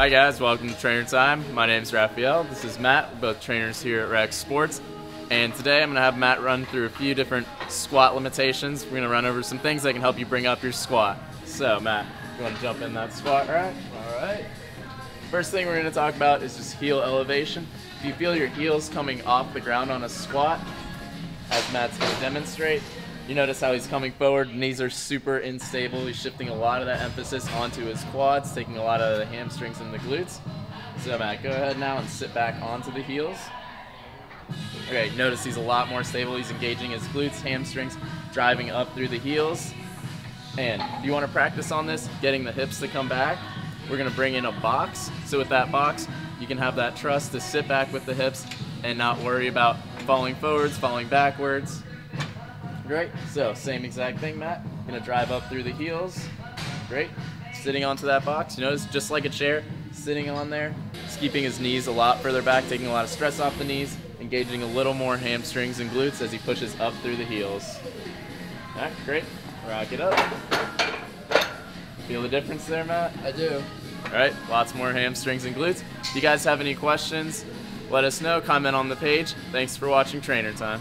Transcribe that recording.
Hi guys, welcome to Trainer Time. My name is Raphael. This is Matt. We're both trainers here at RecSports. And today I'm to have Matt run through a few different squat limitations. We're going to run over some things that can help you bring up your squat. So Matt, you want to jump in that squat rack? All right. First thing we're going to talk about is just heel elevation. If you feel your heels coming off the ground on a squat, as Matt's to demonstrate, you notice how he's coming forward, knees are super unstable. He's shifting a lot of that emphasis onto his quads, taking a lot of the hamstrings and the glutes. So Matt, go ahead now and sit back onto the heels. Okay, notice he's a lot more stable. He's engaging his glutes, hamstrings, driving up through the heels. And if you want to practice on this, getting the hips to come back, we're going to bring in a box. So with that box, you can have that trust to sit back with the hips and not worry about falling forwards, falling backwards. Great. So same exact thing, Matt. Gonna drive up through the heels. Great. Sitting onto that box. You notice just like a chair, sitting on there. Just keeping his knees a lot further back, taking a lot of stress off the knees, engaging a little more hamstrings and glutes as he pushes up through the heels. All right, great. Rock it up. Feel the difference there, Matt? I do. All right, lots more hamstrings and glutes. If you guys have any questions, let us know. Comment on the page. Thanks for watching Trainer Time.